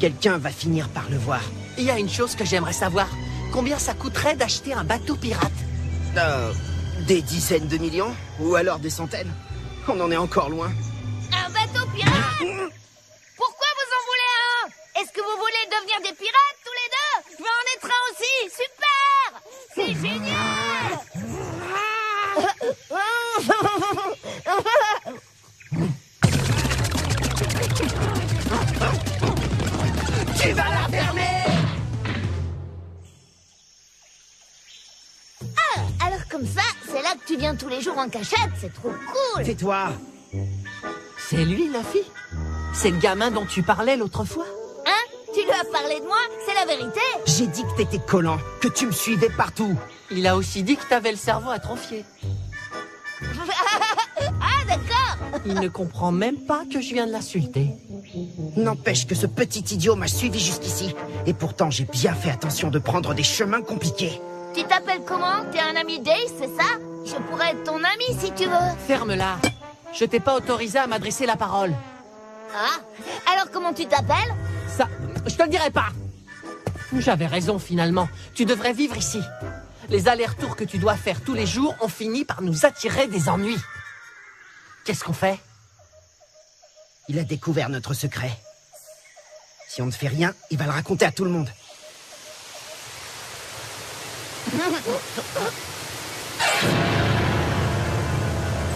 Quelqu'un va finir par le voir. Il y a une chose que j'aimerais savoir. Combien ça coûterait d'acheter un bateau pirate Euh, des dizaines de millions Ou alors des centaines On en est encore loin. Un bateau pirate Pourquoi vous en voulez un Est-ce que vous voulez devenir des pirates tous les deux Je veux en être un aussi Super C'est génial comme ça, c'est là que tu viens tous les jours en cachette, c'est trop cool Tais-toi C'est lui, Luffy C'est le gamin dont tu parlais l'autre fois Hein? Tu lui as parlé de moi? C'est la vérité J'ai dit que t'étais collant, que tu me suivais partout. Il a aussi dit que t'avais le cerveau atrophié. Ah, d'accord Il ne comprend même pas que je viens de l'insulter. N'empêche que ce petit idiot m'a suivi jusqu'ici. Et pourtant, j'ai bien fait attention de prendre des chemins compliqués. Tu t'appelles comment? T'es un ami d'Ace, c'est ça? Je pourrais être ton ami si tu veux Ferme-la. Je t'ai pas autorisé à m'adresser la parole. Ah Alors comment tu t'appelles? Ça, je te le dirai pas. J'avais raison finalement. Tu devrais vivre ici. Les allers-retours que tu dois faire tous les jours ont fini par nous attirer des ennuis. Qu'est-ce qu'on fait? Il a découvert notre secret. Si on ne fait rien, il va le raconter à tout le monde.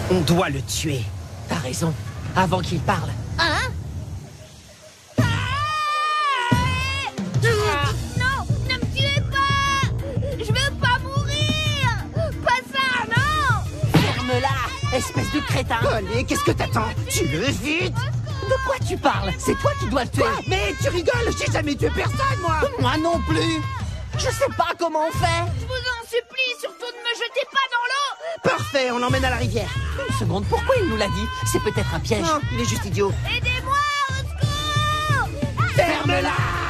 On doit le tuer. T'as raison. Avant qu'il parle. Hein? Ah Non Ne me tuez pas Je veux pas mourir Pas ça, non Ferme-la, espèce de crétin. Allez, qu'est-ce que t'attends? Tue-le vite De quoi tu parles? C'est toi qui dois le tuer. Mais tu rigoles, j'ai jamais tué personne, moi Moi non plus. Je sais pas comment on fait. Je vous en supplie, surtout ne me jetez pas dans l'eau Parfait, on l'emmène à la rivière. Une seconde, pourquoi il nous l'a dit C'est peut-être un piège. Non, il est juste idiot. Aidez-moi Au secours Ferme-la